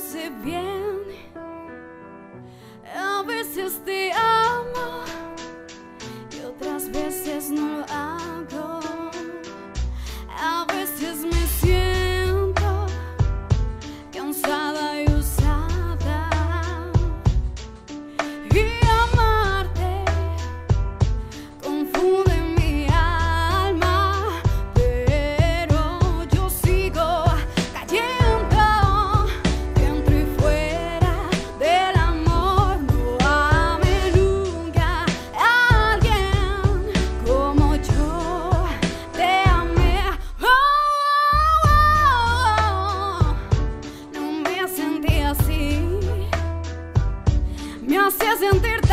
se viene. A veces te sentir-te